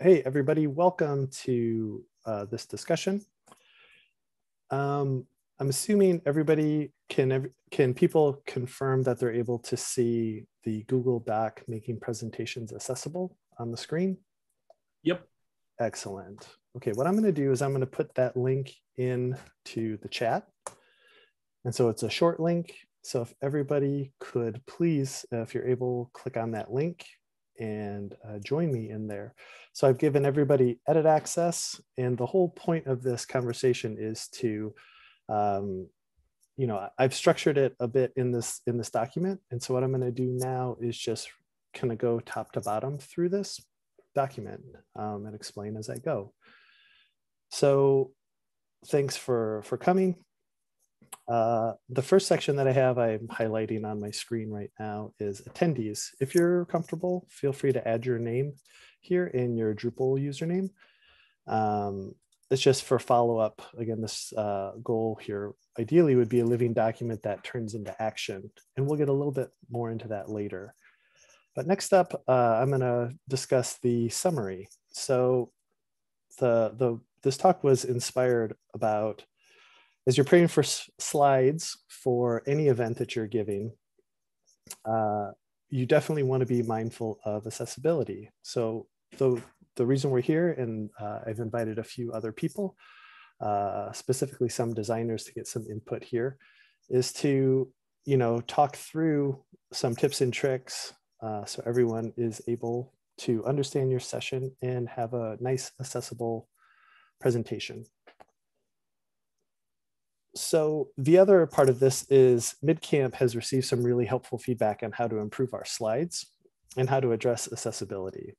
hey, everybody, welcome to uh, this discussion. Um, I'm assuming everybody can, can people confirm that they're able to see the Google Doc making presentations accessible on the screen? Yep. Excellent. Okay, what I'm gonna do is I'm gonna put that link in to the chat. And so it's a short link. So if everybody could please, uh, if you're able, click on that link and uh, join me in there. So I've given everybody edit access and the whole point of this conversation is to, um, you know, I've structured it a bit in this in this document. And so what I'm gonna do now is just kind of go top to bottom through this document um, and explain as I go. So thanks for, for coming. Uh, the first section that I have, I'm highlighting on my screen right now is attendees. If you're comfortable, feel free to add your name here in your Drupal username. Um, it's just for follow-up. Again, this uh, goal here ideally would be a living document that turns into action. And we'll get a little bit more into that later. But next up, uh, I'm gonna discuss the summary. So the, the, this talk was inspired about as you're praying for slides for any event that you're giving, uh, you definitely want to be mindful of accessibility. So the, the reason we're here, and uh, I've invited a few other people, uh, specifically some designers to get some input here, is to you know talk through some tips and tricks uh, so everyone is able to understand your session and have a nice accessible presentation so the other part of this is MidCamp has received some really helpful feedback on how to improve our slides and how to address accessibility.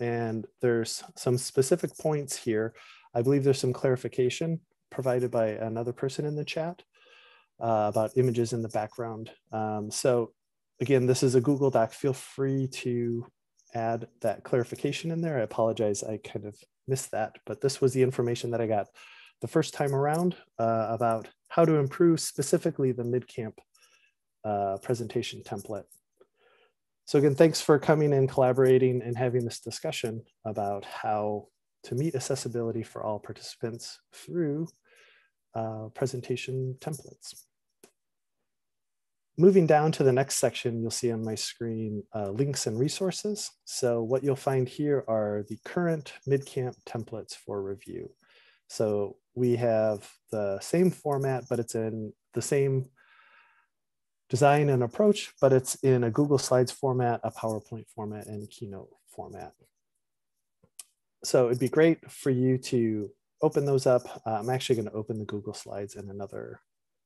And there's some specific points here. I believe there's some clarification provided by another person in the chat uh, about images in the background. Um, so again, this is a Google Doc. Feel free to add that clarification in there. I apologize, I kind of missed that, but this was the information that I got the first time around uh, about how to improve specifically the MidCamp uh, presentation template. So again, thanks for coming and collaborating and having this discussion about how to meet accessibility for all participants through uh, presentation templates. Moving down to the next section, you'll see on my screen uh, links and resources. So what you'll find here are the current MidCamp templates for review. So we have the same format, but it's in the same design and approach, but it's in a Google Slides format, a PowerPoint format, and Keynote format. So it'd be great for you to open those up. Uh, I'm actually going to open the Google Slides in another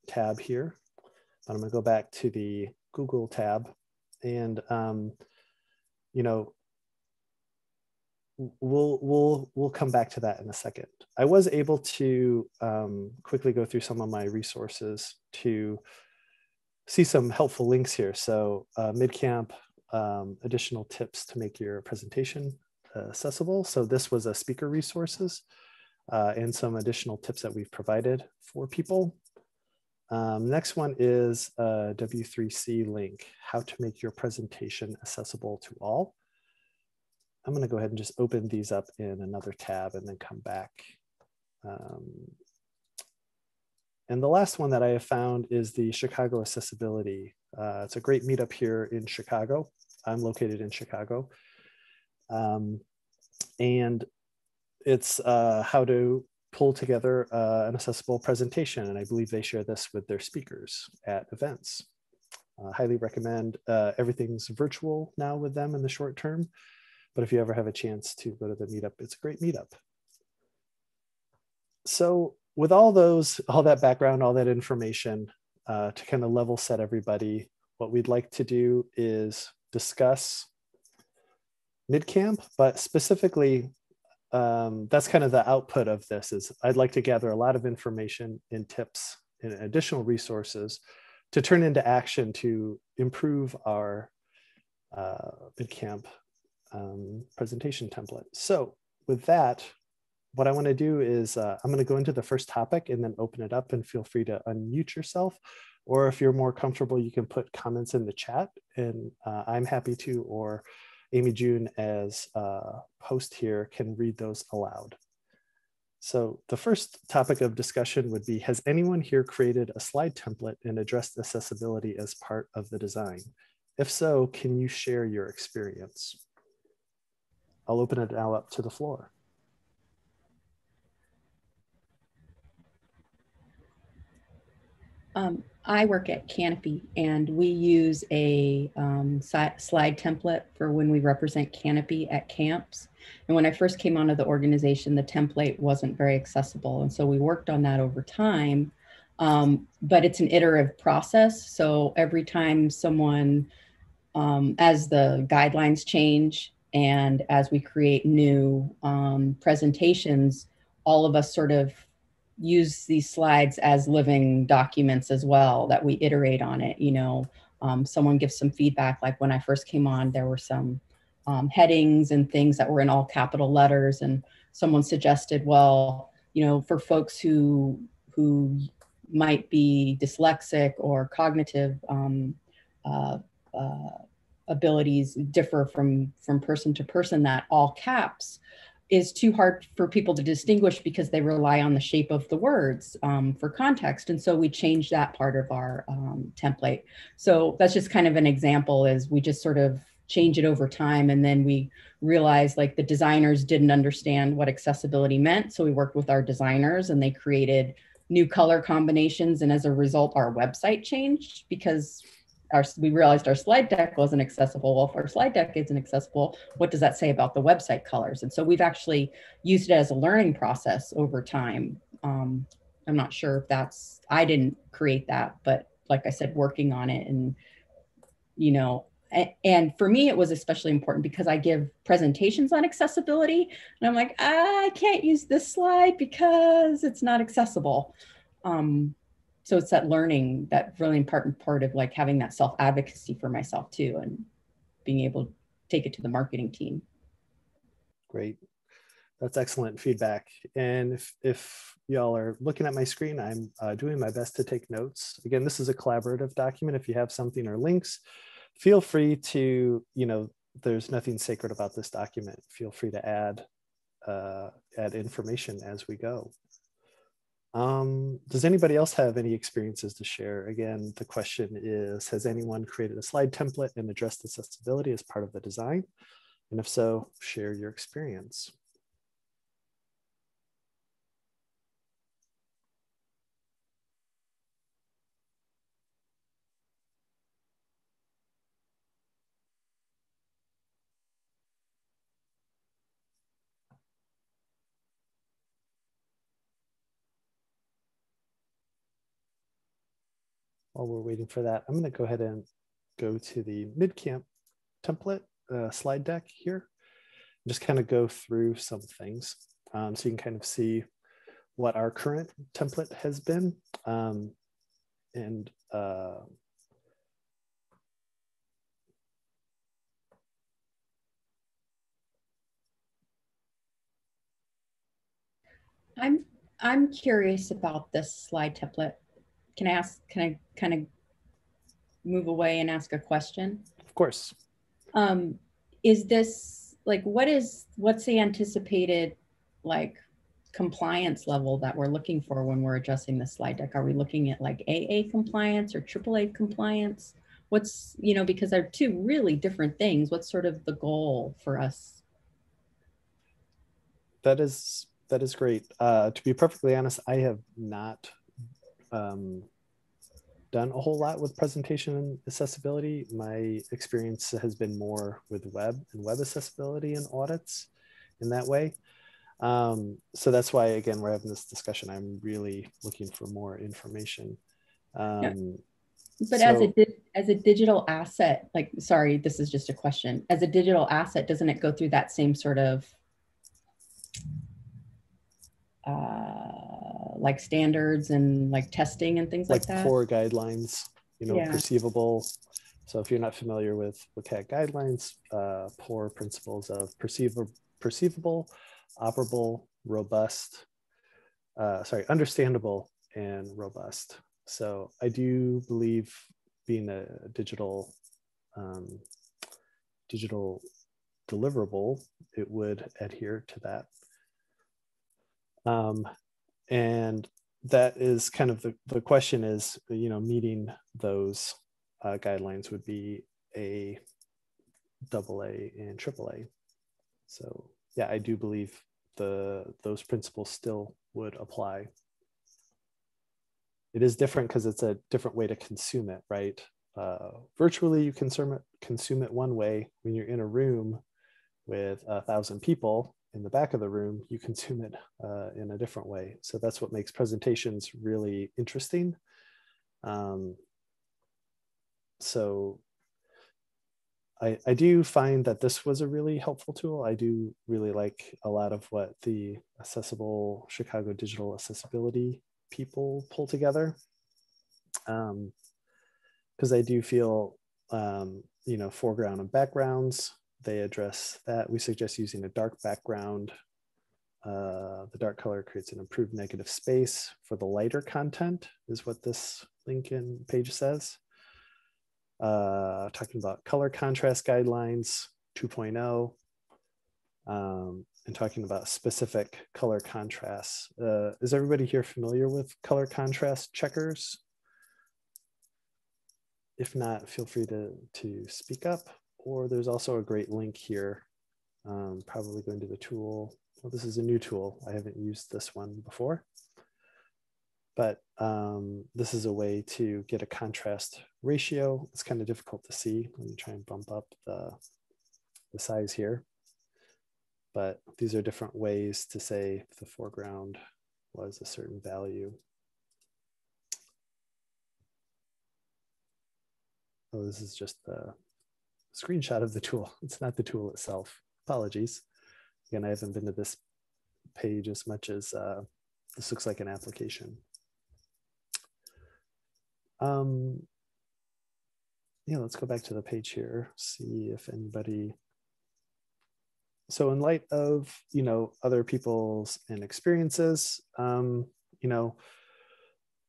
tab here. But I'm going to go back to the Google tab. And, um, you know, we'll we'll we'll come back to that in a second. I was able to um, quickly go through some of my resources to see some helpful links here. So uh, MidCamp, um, additional tips to make your presentation uh, accessible. So this was a speaker resources uh, and some additional tips that we've provided for people. Um, next one is a W3C link, how to make your presentation accessible to all. I'm going to go ahead and just open these up in another tab and then come back. Um, and the last one that I have found is the Chicago Accessibility. Uh, it's a great meetup here in Chicago. I'm located in Chicago. Um, and it's uh, how to pull together uh, an accessible presentation. And I believe they share this with their speakers at events. Uh, highly recommend. Uh, everything's virtual now with them in the short term. But if you ever have a chance to go to the meetup, it's a great meetup. So with all those, all that background, all that information uh, to kind of level set everybody, what we'd like to do is discuss MidCamp, but specifically, um, that's kind of the output of this is I'd like to gather a lot of information and tips and additional resources to turn into action to improve our uh, MidCamp um, presentation template. So with that, what I want to do is uh, I'm going to go into the first topic and then open it up and feel free to unmute yourself. Or if you're more comfortable, you can put comments in the chat and uh, I'm happy to, or AmyJune as a host here can read those aloud. So the first topic of discussion would be, has anyone here created a slide template and addressed accessibility as part of the design? If so, can you share your experience? I'll open it now up to the floor. Um, I work at Kanopi and we use a um, slide template for when we represent Kanopi at camps. And when I first came onto the organization, the template wasn't very accessible. And so we worked on that over time. Um, but it's an iterative process. So every time someone, um, as the guidelines change and as we create new um, presentations, all of us sort of use these slides as living documents as well that we iterate on it you know. Um, someone gives some feedback like when i first came on there were some um, headings and things that were in all capital letters and someone suggested well you know for folks who who might be dyslexic or cognitive um, uh, uh, abilities differ from from person to person that all caps is too hard for people to distinguish because they rely on the shape of the words um, for context. And so we change that part of our um, template. So that's just kind of an example is we just sort of change it over time. And then we realized like the designers didn't understand what accessibility meant. So we worked with our designers and they created new color combinations. And as a result, our website changed because our, we realized our slide deck wasn't accessible. Well, if our slide deck isn't accessible, what does that say about the website colors? And so we've actually used it as a learning process over time. Um, I'm not sure if that's, I didn't create that, but like I said, working on it and, you know, and for me, it was especially important because I give presentations on accessibility and I'm like, I can't use this slide because it's not accessible. Um, so it's that learning that really important part of like having that self advocacy for myself too and being able to take it to the marketing team. Great. That's excellent feedback. And if, if y'all are looking at my screen i'm uh, doing my best to take notes. Again this is a collaborative document. If you have something or links feel free to you know there's nothing sacred about this document. Feel free to add uh, add information as we go um, does anybody else have any experiences to share? Again, the question is, has anyone created a slide template and addressed accessibility as part of the design? And if so, share your experience. While we're waiting for that, I'm going to go ahead and go to the MidCamp template uh, slide deck here. Just kind of go through some things um, so you can kind of see what our current template has been. Um, and uh, I'm I'm curious about this slide template can I ask, can I kind of move away and ask a question? Of course. Um, is this like, what is, what's the anticipated like compliance level that we're looking for when we're adjusting the slide deck? Are we looking at like AA compliance or AAA compliance? What's, you know, because they're two really different things. What's sort of the goal for us? That is, that is great. Uh, to be perfectly honest, I have not um, done a whole lot with presentation and accessibility. My experience has been more with web and web accessibility and audits in that way. Um, so that's why, again, we're having this discussion. I'm really looking for more information. Um, yeah. But so, as a as a digital asset, like sorry, this is just a question. As a digital asset, doesn't it go through that same sort of uh, like standards and like testing and things like, like that? Core guidelines, you know, yeah. perceivable. So if you're not familiar with WCAG guidelines, uh, POUR principles of perceivable, perceivable, operable, robust, uh, sorry, understandable and robust. So I do believe being a digital um, digital deliverable, it would adhere to that. Um, and that is kind of the, the question is, you know, meeting those uh, guidelines would be a double A and triple A. So yeah, I do believe the those principles still would apply. It is different because it's a different way to consume it, right? Uh, virtually, you consume it consume it one way. When you're in a room with a thousand people in the back of the room, you consume it uh, in a different way. So that's what makes presentations really interesting. Um, so I, I do find that this was a really helpful tool. I do really like a lot of what the accessible Chicago digital accessibility people pull together. Um, because I do feel, um, you know, foreground and backgrounds, they address that. We suggest using a dark background. Uh, the dark color creates an improved negative space for the lighter content is what this Lincoln page says uh, talking about color contrast guidelines 2.0, um, and talking about specific color contrasts. Uh, is everybody here familiar with color contrast checkers? If not, feel free to, to speak up. Or there's also a great link here, um, probably going to the tool. Well, this is a new tool. I haven't used this one before but um, this is a way to get a contrast ratio. It's kind of difficult to see. Let me try and bump up the, the size here. But these are different ways to say if the foreground was a certain value. Oh, this is just the screenshot of the tool. It's not the tool itself. Apologies. Again, I haven't been to this page as much as uh, this looks like an application. Um, yeah, let's go back to the page here, see if anybody. So in light of, you know, other people's and experiences, um, you know,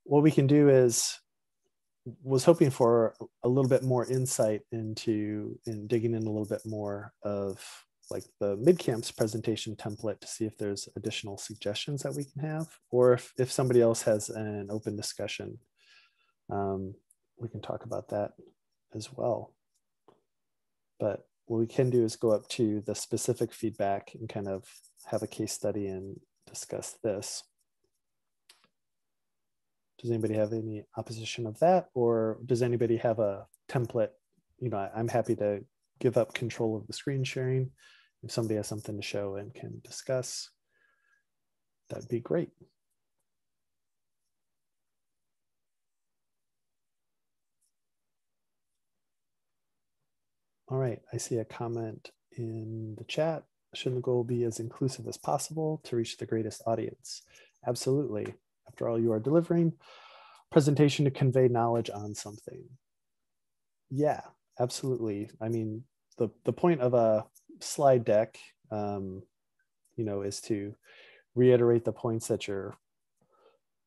what we can do is was hoping for a little bit more insight into in digging in a little bit more of like the MidCamp's presentation template to see if there's additional suggestions that we can have or if, if somebody else has an open discussion um, we can talk about that as well. But what we can do is go up to the specific feedback and kind of have a case study and discuss this. Does anybody have any opposition of that? Or does anybody have a template? You know, I'm happy to give up control of the screen sharing. If somebody has something to show and can discuss, that'd be great. All right, I see a comment in the chat. Shouldn't the goal be as inclusive as possible to reach the greatest audience? Absolutely. After all, you are delivering presentation to convey knowledge on something. Yeah, absolutely. I mean, the, the point of a slide deck, um, you know, is to reiterate the points that you're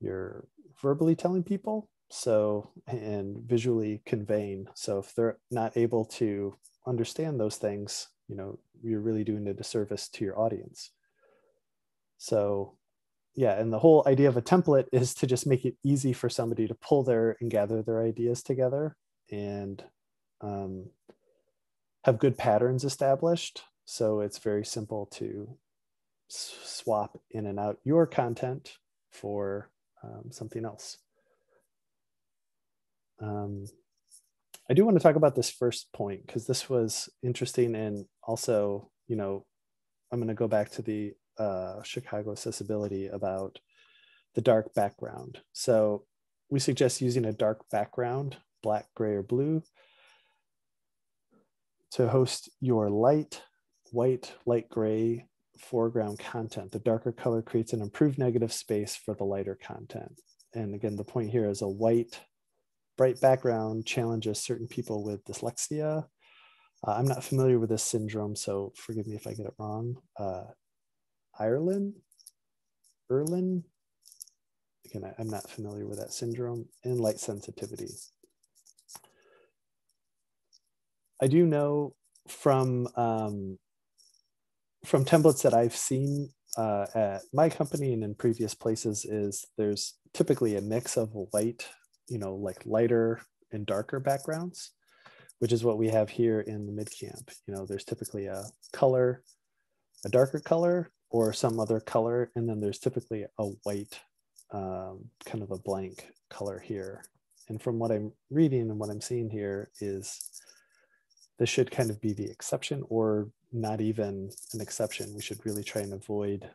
you're verbally telling people so and visually conveying so if they're not able to understand those things, you know, you're really doing a disservice to your audience. So, yeah, and the whole idea of a template is to just make it easy for somebody to pull their and gather their ideas together and um, have good patterns established. So it's very simple to swap in and out your content for um, something else. Um, I do want to talk about this first point because this was interesting and also, you know, I'm going to go back to the uh, Chicago accessibility about the dark background. So we suggest using a dark background, black, gray, or blue, to host your light, white, light gray foreground content. The darker color creates an improved negative space for the lighter content. And again, the point here is a white bright background challenges certain people with dyslexia. Uh, I'm not familiar with this syndrome, so forgive me if I get it wrong. Uh, Ireland, Irlen. Again, I, am not familiar with that syndrome and light sensitivity. I do know from um, from templates that I've seen uh, at my company and in previous places is there's typically a mix of white, you know, like lighter and darker backgrounds, which is what we have here in the MidCamp. You know, there's typically a color, a darker color or some other color, and then there's typically a white, um, kind of a blank color here. And from what I'm reading and what I'm seeing here is this should kind of be the exception or not even an exception. We should really try and avoid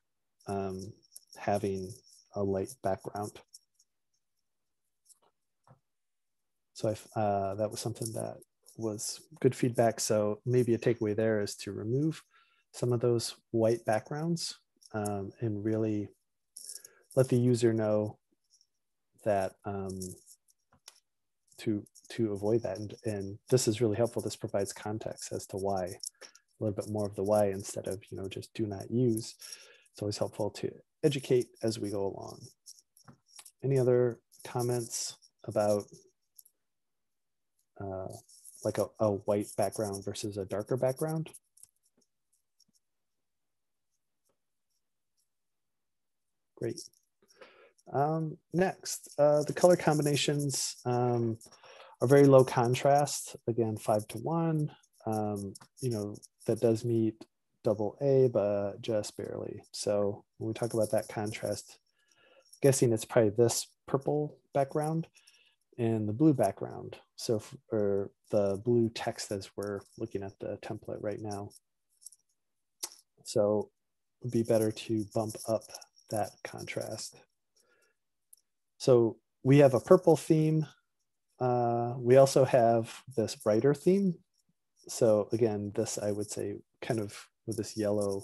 um, having a light background. So I, uh, that was something that was good feedback. So maybe a takeaway there is to remove some of those white backgrounds um, and really let the user know that um, to to avoid that. And, and this is really helpful. This provides context as to why, a little bit more of the why instead of, you know, just do not use. It's always helpful to educate as we go along. Any other comments about uh, like a, a white background versus a darker background? Great. Um, next, uh, the color combinations. Um, are very low contrast, again, five to one. Um, you know, that does meet double A, but just barely. So when we talk about that contrast, guessing it's probably this purple background and the blue background. So for the blue text as we're looking at the template right now. So it would be better to bump up that contrast. So we have a purple theme uh, we also have this brighter theme. So again, this I would say kind of with this yellow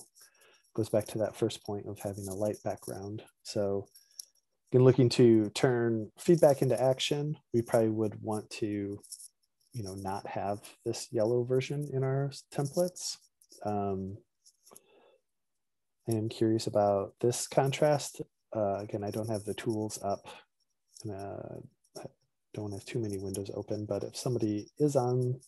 goes back to that first point of having a light background. So again, looking to turn feedback into action, we probably would want to, you know, not have this yellow version in our templates. Um, I am curious about this contrast. Uh, again, I don't have the tools up. Uh, don't have too many windows open, but if somebody is on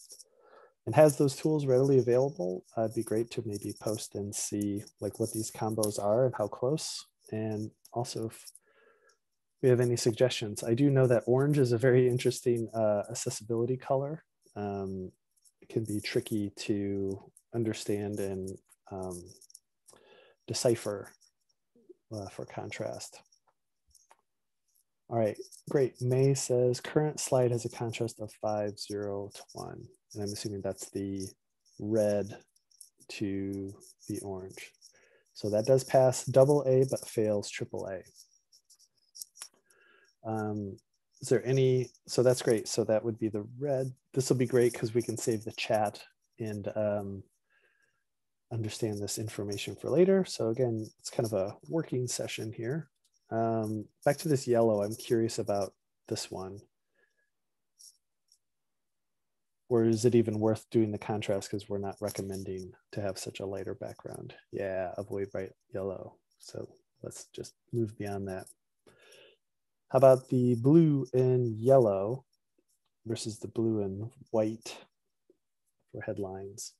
and has those tools readily available, uh, it'd be great to maybe post and see like what these combos are and how close. And also if we have any suggestions. I do know that orange is a very interesting uh, accessibility color. Um, it can be tricky to understand and um, decipher uh, for contrast. All right, great. May says current slide has a contrast of five, zero to one. And I'm assuming that's the red to the orange. So that does pass double A, but fails triple A. Um, is there any, so that's great. So that would be the red. This will be great because we can save the chat and um, understand this information for later. So again, it's kind of a working session here. Um, back to this yellow, I'm curious about this one. Or is it even worth doing the contrast because we're not recommending to have such a lighter background? Yeah, avoid bright yellow. So let's just move beyond that. How about the blue and yellow versus the blue and white for headlines?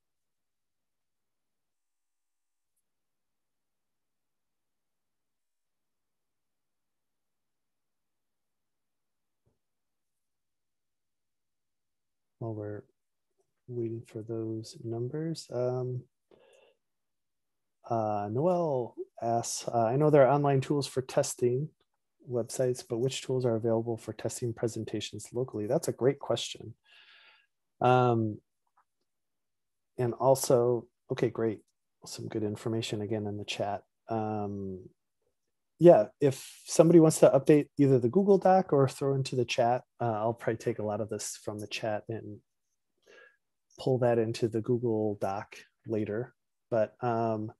While we're waiting for those numbers. Um, uh, Noel asks, uh, I know there are online tools for testing websites, but which tools are available for testing presentations locally? That's a great question. Um, and also, okay, great. Some good information again in the chat. Um, yeah, if somebody wants to update either the Google Doc or throw into the chat, uh, I'll probably take a lot of this from the chat and pull that into the Google Doc later. But um,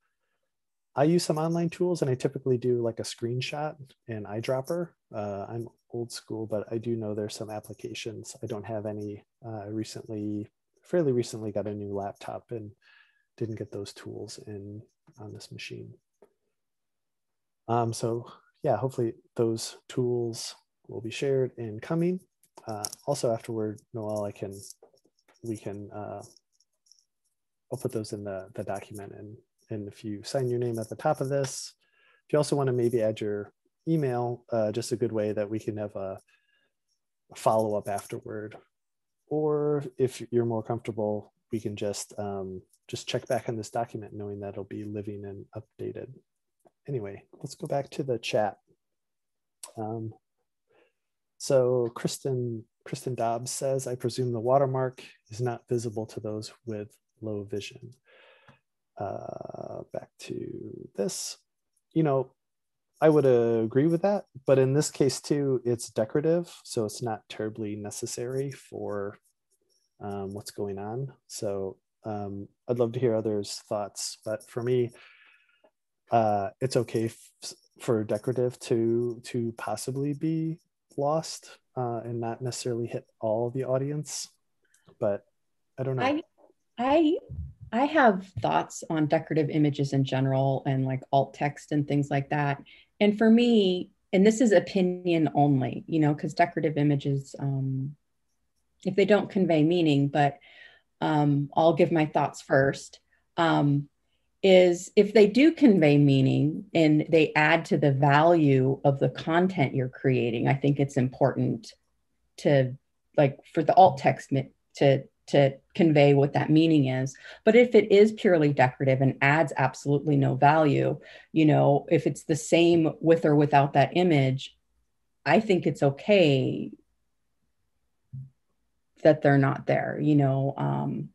I use some online tools and I typically do like a screenshot and eyedropper. Uh, I'm old school, but I do know there's some applications. I don't have any. Uh, I recently, fairly recently, got a new laptop and didn't get those tools in on this machine. Um, so yeah, hopefully those tools will be shared in coming. Uh, also afterward, Noel, I can, we can, uh, I'll put those in the, the document and And if you sign your name at the top of this, if you also want to maybe add your email, uh, just a good way that we can have a follow up afterward. Or if you're more comfortable, we can just um, just check back on this document knowing that it'll be living and updated. Anyway, let's go back to the chat. Um, so Kristen, Kristen Dobbs says, I presume the watermark is not visible to those with low vision. Uh, back to this, you know, I would uh, agree with that, but in this case too, it's decorative, so it's not terribly necessary for um, what's going on. So um, I'd love to hear others' thoughts, but for me, uh, it's okay f- for decorative to to possibly be lost uh, and not necessarily hit all the audience. But I don't know. I I I have thoughts on decorative images in general and like alt text and things like that. And for me, and this is opinion only, you know, because decorative images, um, if they don't convey meaning, but um, I'll give my thoughts first. Um, is if they do convey meaning and they add to the value of the content you're creating, I think it's important to like for the alt text to to convey what that meaning is. But if it is purely decorative and adds absolutely no value, you know, if it's the same with or without that image, I think it's okay that they're not there, you know. Um,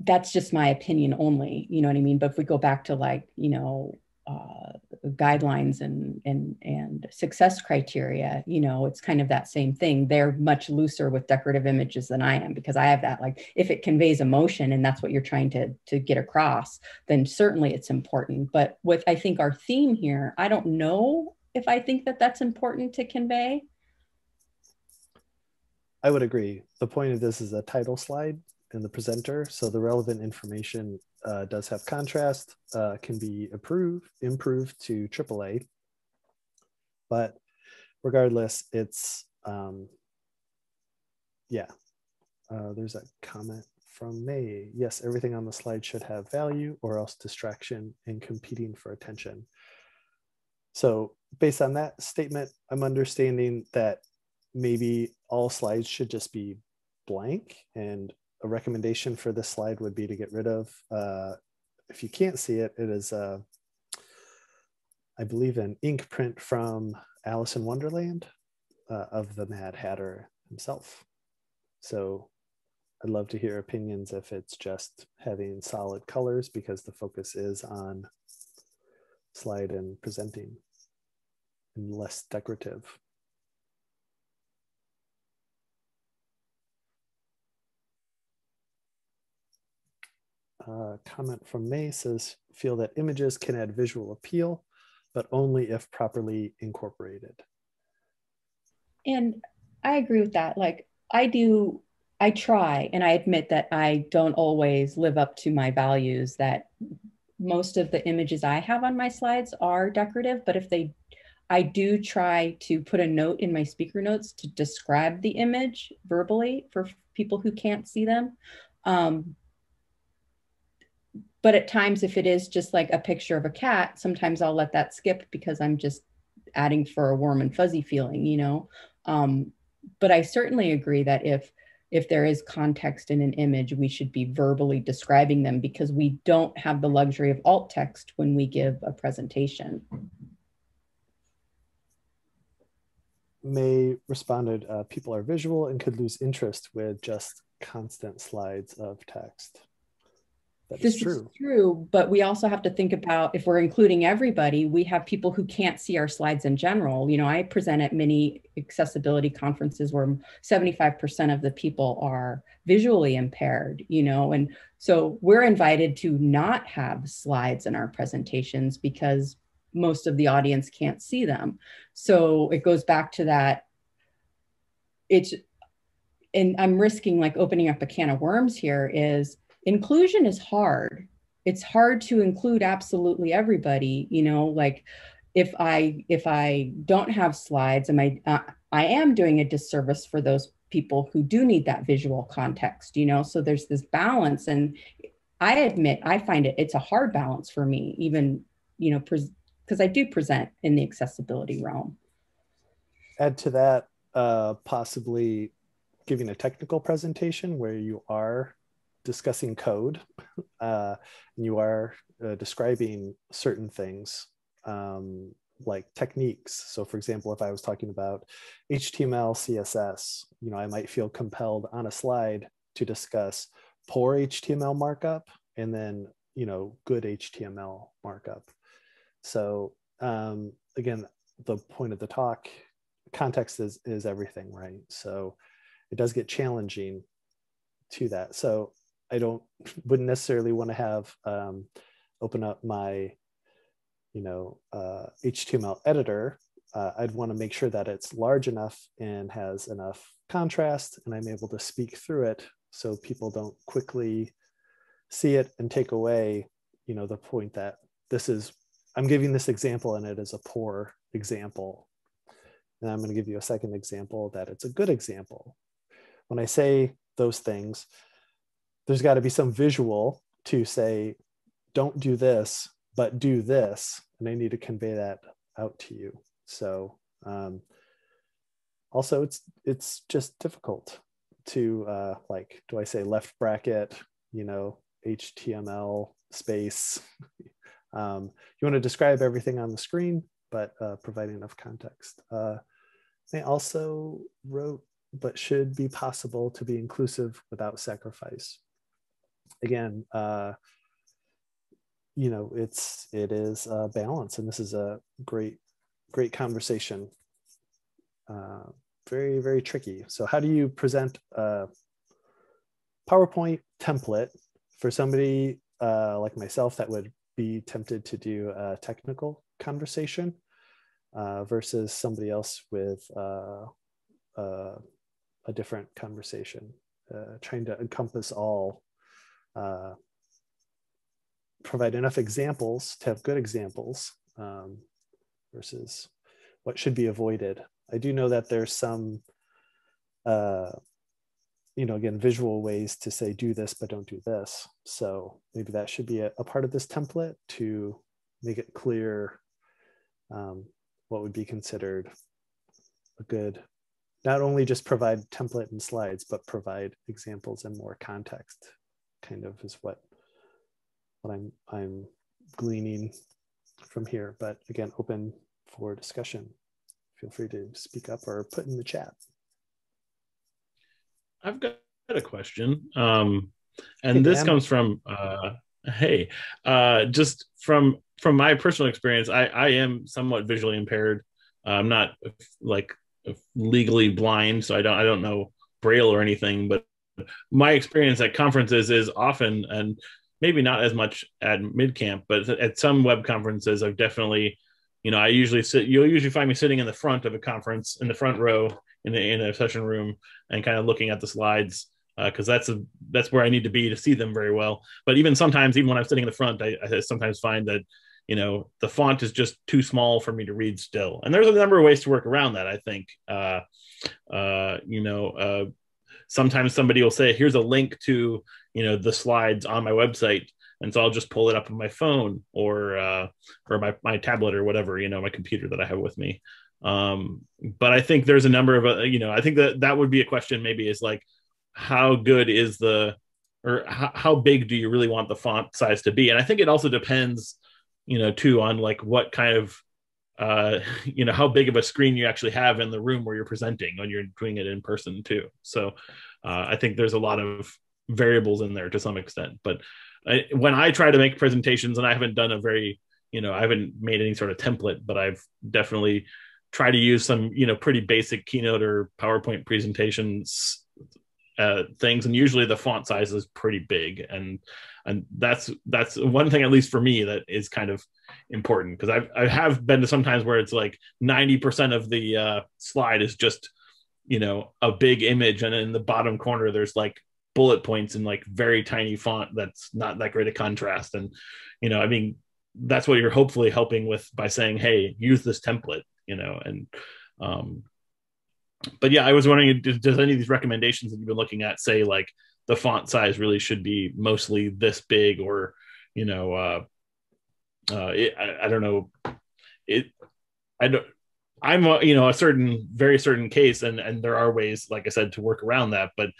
that's just my opinion only, you know what I mean? But if we go back to like, you know, uh, guidelines and and and success criteria you know it's kind of that same thing. They're much looser with decorative images than i am because i have that like if it conveys emotion and that's what you're trying to to get across then certainly it's important. But with i think our theme here i don't know if i think that that's important to convey. I would agree. The point of this is a title slide and the presenter so the relevant information uh, does have contrast, uh, can be improved, improved to AAA. But regardless, it's, um, yeah, uh, there's a comment from May. Yes, everything on the slide should have value or else distraction and competing for attention. So based on that statement, I'm understanding that maybe all slides should just be blank and a recommendation for this slide would be to get rid of. Uh, if you can't see it, it is, uh, I believe, an ink print from Alice in Wonderland uh, of the Mad Hatter himself. So I'd love to hear opinions if it's just having solid colors because the focus is on slide and presenting and less decorative. Uh, comment from May says, feel that images can add visual appeal, but only if properly incorporated. And I agree with that. Like I do, I try, and I admit that I don't always live up to my values that most of the images I have on my slides are decorative, but if they I do try to put a note in my speaker notes to describe the image verbally for people who can't see them. Um, but at times if it is just like a picture of a cat sometimes i'll let that skip because i'm just adding for a warm and fuzzy feeling you know? Um, but i certainly agree that if if there is context in an image we should be verbally describing them because we don't have the luxury of alt text when we give a presentation. May responded uh, people are visual and could lose interest with just constant slides of text that this is true. is true, but we also have to think about if we're including everybody, we have people who can't see our slides in general. You know, I present at many accessibility conferences where 75% of the people are visually impaired, you know, and so we're invited to not have slides in our presentations because most of the audience can't see them. So it goes back to that it's and I'm risking like opening up a can of worms here is inclusion is hard it's hard to include absolutely everybody you know like if i if i don't have slides am i uh, i am doing a disservice for those people who do need that visual context you know so there's this balance and I admit I find it it's a hard balance for me, even you know, because I do present in the accessibility realm. Add to that, uh, possibly giving a technical presentation where you are discussing code uh, and you are uh, describing certain things um, like techniques. So for example, if I was talking about HTML, CSS, you know, I might feel compelled on a slide to discuss poor HTML markup and then, you know, good HTML markup. So um, again, the point of the talk, context is, is everything, right? So it does get challenging to that. So I don't, wouldn't necessarily want to have, um, open up my you know, uh, HTML editor, uh, I'd want to make sure that it's large enough and has enough contrast and I'm able to speak through it so people don't quickly see it and take away, you know, the point that this is, I'm giving this example and it is a poor example. And I'm going to give you a second example that it's a good example. When I say those things, there's got to be some visual to say, don't do this but do this and i need to convey that out to you. So um, also it's it's just difficult to uh, like do i say left bracket you know html space? Um, you want to describe everything on the screen but uh, provide enough context. Uh, they also wrote but should be possible to be inclusive without sacrifice again uh, you know it's it is a balance and this is a great great conversation. Uh, very very tricky. So how do you present a powerpoint template for somebody uh, like myself that would be tempted to do a technical conversation uh, versus somebody else with uh, uh, a different conversation uh, trying to encompass all provide enough examples to have good examples um, versus what should be avoided. I do know that there's some, uh, you know, again, visual ways to say do this, but don't do this. So maybe that should be a, a part of this template to make it clear um, what would be considered a good, not only just provide template and slides, but provide examples and more context kind of is what what I'm I'm gleaning from here. But again, open for discussion. Feel free to speak up or put in the chat. I've got a question, um, and hey, this comes from uh, hey, uh, just from from my personal experience. I I am somewhat visually impaired. I'm not like legally blind, so I don't I don't know braille or anything, but my experience at conferences is often and maybe not as much at MidCamp, but at some web conferences, I've definitely, you know, I usually sit. You'll usually find me sitting in the front of a conference, in the front row, in the in a session room, and kind of looking at the slides because uh, that's a that's where I need to be to see them very well. But even sometimes, even when I'm sitting in the front, I, I sometimes find that you know the font is just too small for me to read still. And there's a number of ways to work around that. I think, uh, uh, you know, uh, sometimes somebody will say, "Here's a link to you know the slides on my website. And so i'll just pull it up on my phone or uh, or my, my tablet or whatever you know my computer that i have with me. Um, but i think there's a number of uh, you know i think that that would be a question maybe is like how good is the or how, how big do you really want the font size to be? And i think it also depends you know too on like what kind of uh, you know how big of a screen you actually have in the room where you're presenting when you're doing it in person too so uh, i think there's a lot of variables in there to some extent. But I, when I try to make presentations, and I haven't done a very, you know, I haven't made any sort of template, but I've definitely tried to use some, you know, pretty basic Keynote or PowerPoint presentations uh, things, and usually the font size is pretty big, and and that's that's one thing at least for me that is kind of important because I've I have been to sometimes where it's like ninety percent of the uh, slide is just you know a big image, and in the bottom corner there's like bullet points in like very tiny font that's not that great a contrast and you know i mean that's what you're hopefully helping with by saying hey use this template you know and um but yeah i was wondering does, any of these recommendations that you've been looking at say like the font size really should be mostly this big or you know uh, uh, it, I, I don't know. It I don't I'm a, you know a certain very certain case and and there are ways like I said to work around that. But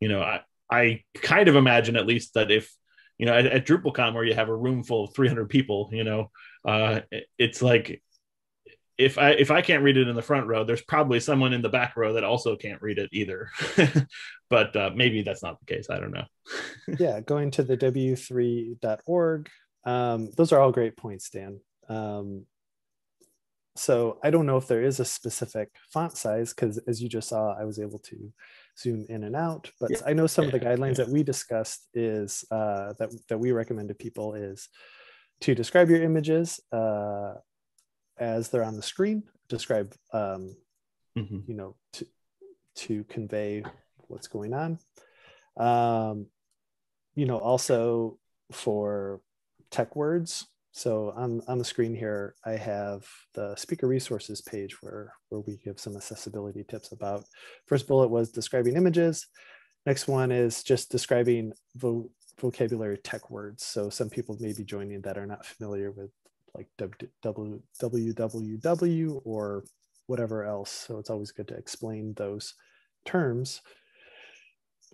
you know I I kind of imagine at least that if you know at, at DrupalCon where you have a room full of 300 people you know uh, it's like if I if I can't read it in the front row, there's probably someone in the back row that also can't read it either. but uh, maybe that's not the case. I don't know. yeah, going to the w3.org. Um, those are all great points, Dan. Um, so I don't know if there is a specific font size because, as you just saw, I was able to zoom in and out. But yeah. I know some yeah. of the guidelines yeah. that we discussed is uh, that that we recommend to people is to describe your images. Uh, as they're on the screen, describe, um, mm-hmm. you know, to, to convey what's going on. Um, you know, also for tech words. So on, on the screen here, I have the speaker resources page where, where we give some accessibility tips about. First bullet was describing images. Next one is just describing vo- vocabulary tech words. So some people may be joining that are not familiar with like www or whatever else. So it's always good to explain those terms,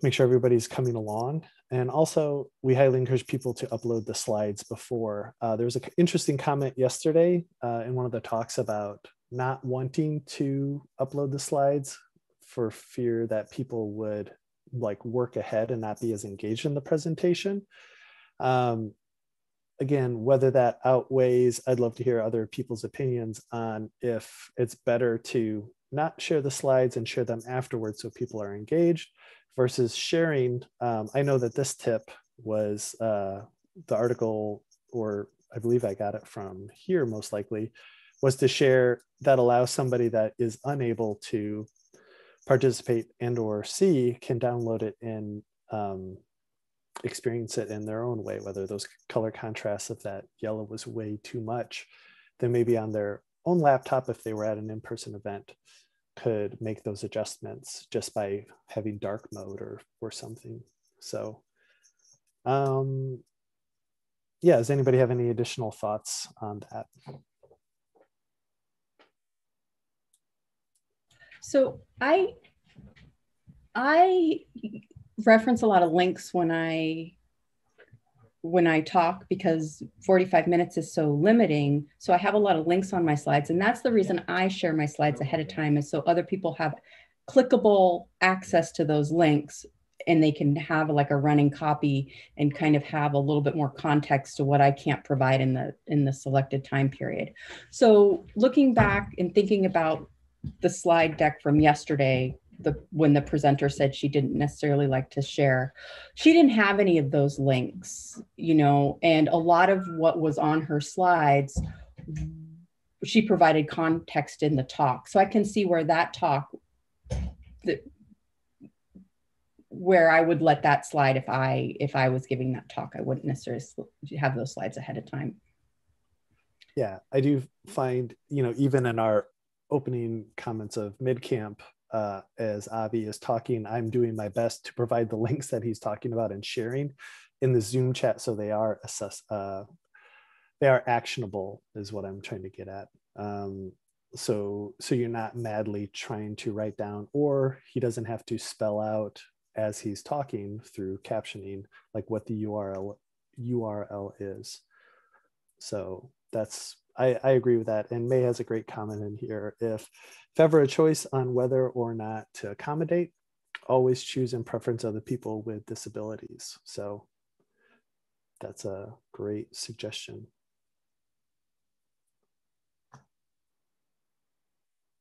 make sure everybody's coming along. And also, we highly encourage people to upload the slides before. Uh, there was an interesting comment yesterday uh, in one of the talks about not wanting to upload the slides for fear that people would like work ahead and not be as engaged in the presentation. Um, again, whether that outweighs, I'd love to hear other people's opinions on if it's better to not share the slides and share them afterwards so people are engaged versus sharing. Um, I know that this tip was uh, the article, or I believe I got it from here most likely, was to share that allows somebody that is unable to participate and or see can download it in um, experience it in their own way, whether those color contrasts of that yellow was way too much, then maybe on their own laptop, if they were at an in-person event, could make those adjustments just by having dark mode or, or something. So um, yeah, does anybody have any additional thoughts on that? So I I reference a lot of links when I when I talk because 45 minutes is so limiting. So I have a lot of links on my slides. And that's the reason I share my slides ahead of time is so other people have clickable access to those links and they can have like a running copy and kind of have a little bit more context to what I can't provide in the in the selected time period. So looking back and thinking about the slide deck from yesterday the when the presenter said she didn't necessarily like to share she didn't have any of those links you know and a lot of what was on her slides she provided context in the talk. So i can see where that talk that where i would let that slide if i if i was giving that talk i wouldn't necessarily have those slides ahead of time. Yeah i do find you know even in our opening comments of MidCamp uh, as Avi is talking, I'm doing my best to provide the links that he's talking about and sharing in the Zoom chat, so they are assess, uh, they are actionable, is what I'm trying to get at. Um, so, so you're not madly trying to write down, or he doesn't have to spell out as he's talking through captioning, like what the URL URL is. So that's I, I agree with that. And May has a great comment in here. If if ever a choice on whether or not to accommodate, always choose in preference of the people with disabilities. So that's a great suggestion.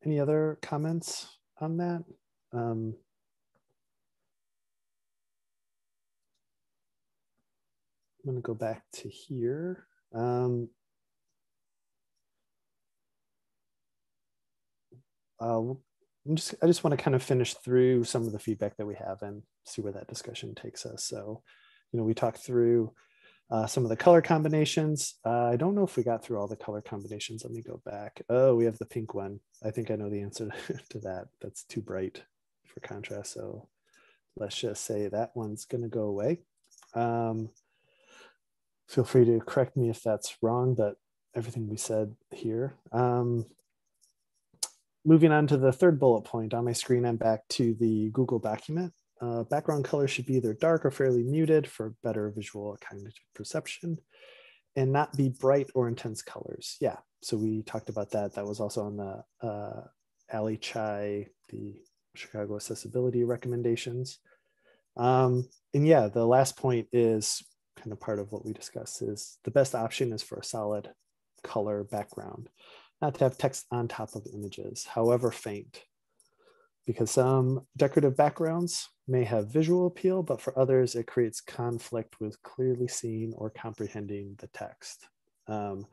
Any other comments on that? Um, I'm going to go back to here. Um, uh, I'm just I just want to kind of finish through some of the feedback that we have and see where that discussion takes us. So, you know, we talked through uh, some of the color combinations. Uh, I don't know if we got through all the color combinations. Let me go back. Oh, we have the pink one. I think I know the answer to that. That's too bright for contrast. So let's just say that one's going to go away. Um, feel free to correct me if that's wrong, but everything we said here. Um, moving on to the third bullet point on my screen, I'm back to the Google document. Uh, background color should be either dark or fairly muted for better visual cognitive perception and not be bright or intense colors. Yeah, so we talked about that. That was also on the uh, a11yChi, the Chicago accessibility recommendations. Um, and yeah, the last point is kind of part of what we discussed is the best option is for a solid color background, not to have text on top of images, however faint. Because some decorative backgrounds may have visual appeal, but for others, it creates conflict with clearly seeing or comprehending the text. Um,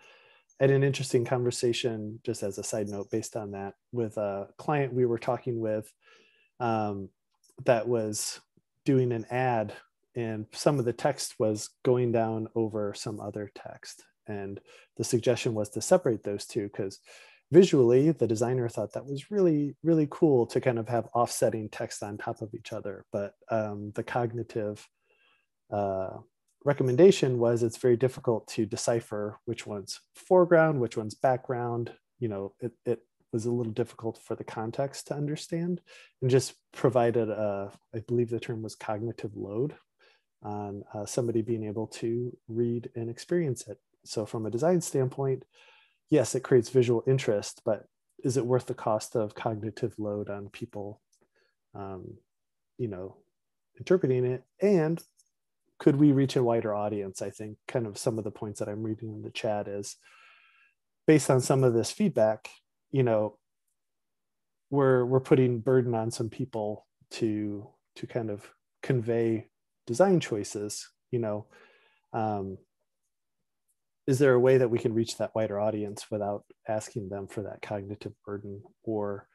had an interesting conversation, just as a side note, based on that, with a client we were talking with um, that was doing an ad, and some of the text was going down over some other text. And the suggestion was to separate those two because visually the designer thought that was really really cool to kind of have offsetting text on top of each other but um, the cognitive uh, recommendation was it's very difficult to decipher which one's foreground, which one's background. You know, it, it was a little difficult for the context to understand and just provided a, I believe the term was cognitive load on uh, somebody being able to read and experience it. So from a design standpoint, yes, it creates visual interest, but is it worth the cost of cognitive load on people, um, you know, interpreting it? And could we reach a wider audience? I think kind of some of the points that I'm reading in the chat is based on some of this feedback, you know, we're we're putting burden on some people to to kind of convey design choices, you know. Um, is there a way that we can reach that wider audience without asking them for that cognitive burden or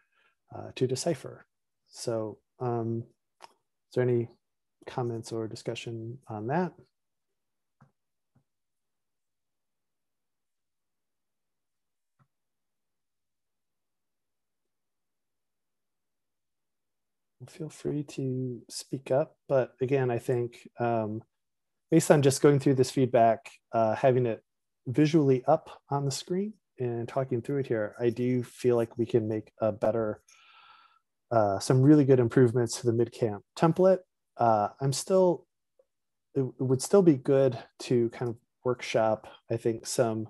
uh, to decipher? So, um, is there any comments or discussion on that? Feel free to speak up. But again, I think um, based on just going through this feedback, uh, having it visually up on the screen and talking through it here, I do feel like we can make a better, uh, some really good improvements to the MidCamp template. Uh, I'm still, it, would still be good to kind of workshop, I think, some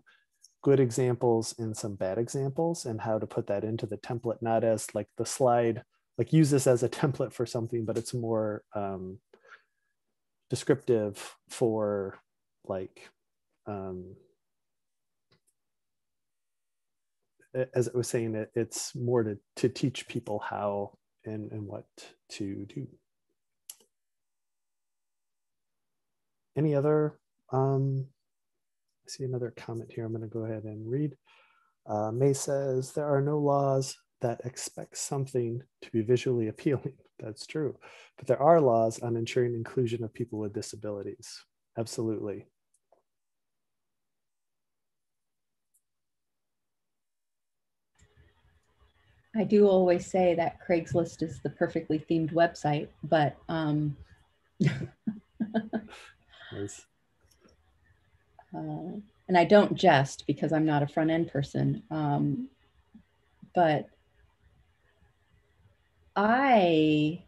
good examples and some bad examples and how to put that into the template, not as like the slide, like use this as a template for something, but it's more um, descriptive for like, um, as I was saying, it, it's more to, to teach people how and, and what to do. any other, um, I see another comment here. I'm going to go ahead and read. Uh, May says, there are no laws that expect something to be visually appealing. That's true. But there are laws on ensuring inclusion of people with disabilities. Absolutely. I do always say that Craigslist is the perfectly themed website, but um, Nice. Uh, and I don't jest because I'm not a front end person. Um, but I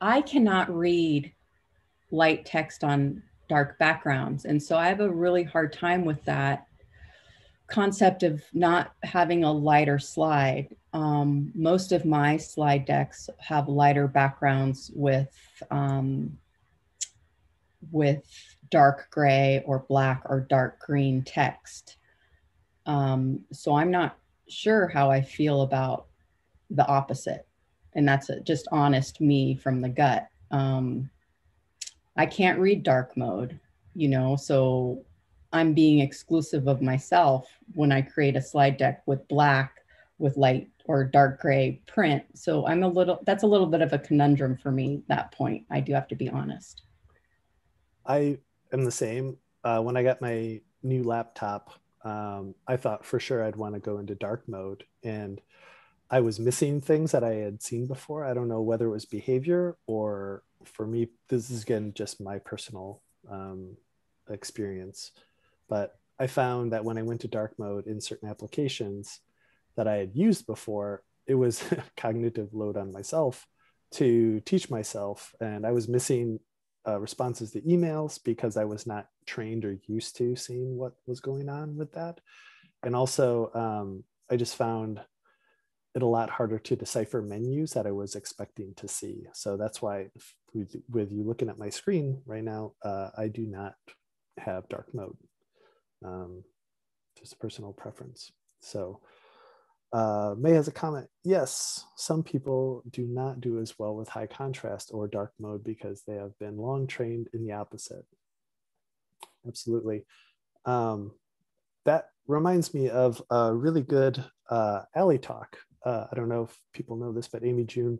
I cannot read light text on dark backgrounds. And so I have a really hard time with that concept of not having a lighter slide. Um, most of my slide decks have lighter backgrounds with um, with dark gray or black or dark green text. Um, so I'm not sure how I feel about the opposite. And that's a, just honest me from the gut. Um, I can't read dark mode, you know, so I'm being exclusive of myself when I create a slide deck with black, with light or dark gray print. So I'm a little, that's a little bit of a conundrum for me, that point. I do have to be honest. I am the same. Uh, when I got my new laptop, um, I thought for sure I'd want to go into dark mode. And I was missing things that I had seen before. I don't know whether it was behavior or for me, this is again just my personal um, experience. But I found that when I went to dark mode in certain applications that I had used before, it was cognitive load on myself to teach myself. And I was missing uh, responses to emails because I was not trained or used to seeing what was going on with that. And also, um, I just found it a lot harder to decipher menus that I was expecting to see. So that's why, with, you looking at my screen right now, uh, I do not have dark mode. Um, just personal preference. So uh, May has a comment. Yes, some people do not do as well with high contrast or dark mode because they have been long trained in the opposite. Absolutely. Um, that reminds me of a really good uh, A11y talk. Uh, I don't know if people know this, but AmyJune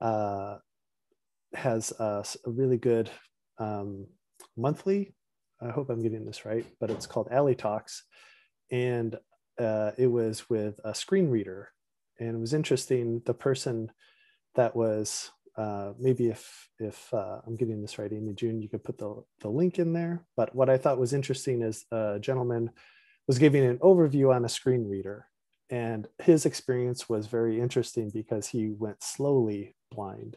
uh, has a, a, really good um, monthly. I hope I'm getting this right, but it's called A11yTalks. And uh, it was with a screen reader. And it was interesting. The person that was uh, maybe if if uh, I'm getting this right, AmyJune, you could put the, the link in there. But what I thought was interesting is a gentleman was giving an overview on a screen reader. And his experience was very interesting because he went slowly blind.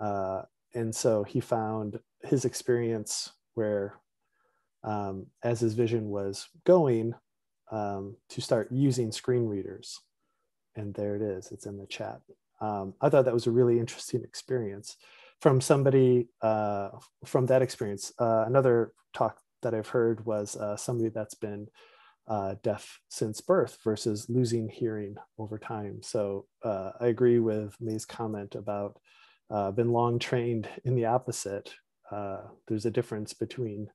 Uh, and so he found his experience where, um, as his vision was going, um, to start using screen readers. And there it is, it's in the chat. Um, I thought that was a really interesting experience from somebody uh, from that experience. Uh, another talk that I've heard was uh, somebody that's been uh, deaf since birth versus losing hearing over time. So uh, I agree with May's comment about uh, been long trained in the opposite. there's a difference between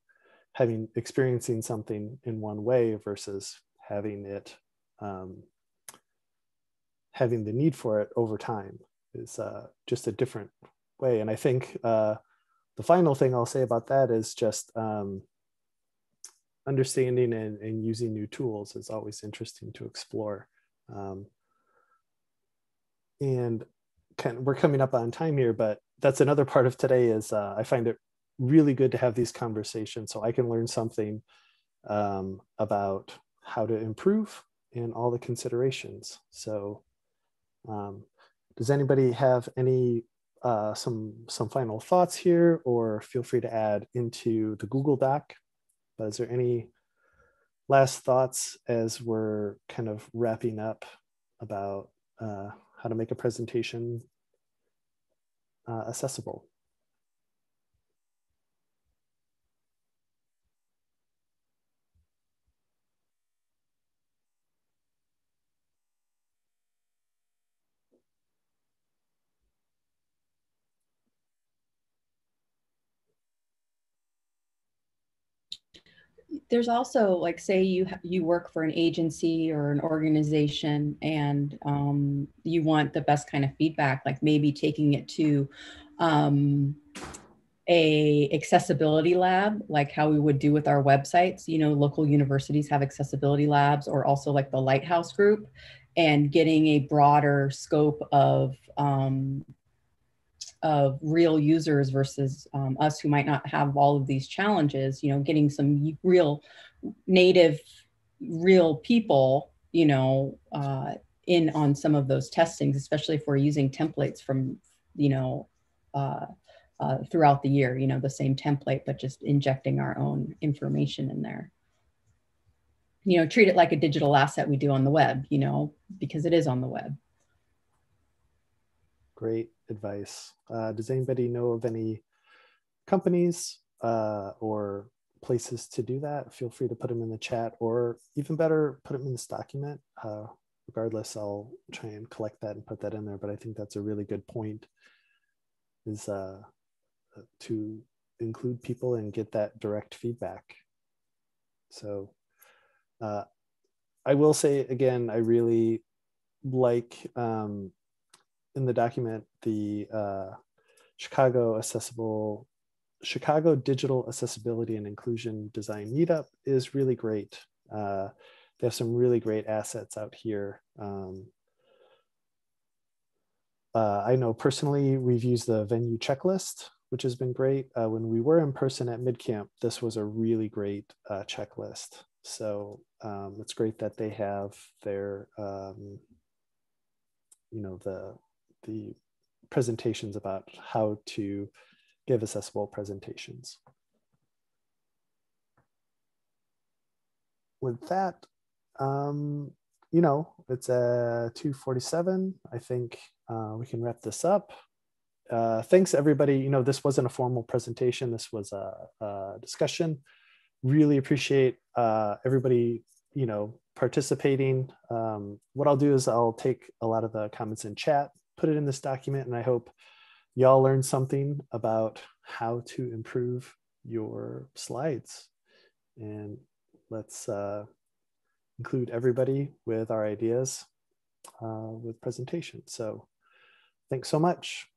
having experiencing something in one way versus having it um, having the need for it over time is uh, just a different way. And i think uh, the final thing i'll say about that is just um, understanding and, and, using new tools is always interesting to explore. Um, and kind of, we're coming up on time here but that's another part of today is uh, i find it really good to have these conversations so i can learn something um, about how to improve and all the considerations. So um, does anybody have any uh, some some final thoughts here or feel free to add into the Google Doc. But is there any last thoughts as we're kind of wrapping up about uh, how to make a presentation uh, accessible? There's also like say you you work for an agency or an organization and um, you want the best kind of feedback like maybe taking it to um, a accessibility lab like how we would do with our websites. You know local universities have accessibility labs or also like the lighthouse group and getting a broader scope of um, of real users versus um, us who might not have all of these challenges you know getting some real native real people you know uh, in on some of those testings especially if we're using templates from you know uh, uh, throughout the year you know the same template but just injecting our own information in there. You know treat it like a digital asset we do on the web you know because it is on the web. Great advice. Uh, does anybody know of any companies uh, or places to do that? Feel free to put them in the chat or even better, put them in this document. Uh, regardless, I'll try and collect that and put that in there. But I think that's a really good point is uh, to include people and get that direct feedback. So uh, I will say again, I really like um, in the document, the uh, Chicago Accessible, Chicago Digital Accessibility and Inclusion Design Meetup is really great. Uh, they have some really great assets out here. Um, uh, I know personally we've used the venue checklist, which has been great. Uh, when we were in person at MidCamp, this was a really great uh, checklist. So um, it's great that they have their, um, you know, the the presentations about how to give accessible presentations. With that, um, you know, it's a 247. I think uh, we can wrap this up. Uh, thanks everybody. You know, this wasn't a formal presentation. This was a, a discussion. Really appreciate uh, everybody, you know, participating. Um, what I'll do is I'll take a lot of the comments in chat, put it in this document, and I hope y'all learned something about how to improve your slides. And let's uh, include everybody with our ideas uh, with presentation. So thanks so much.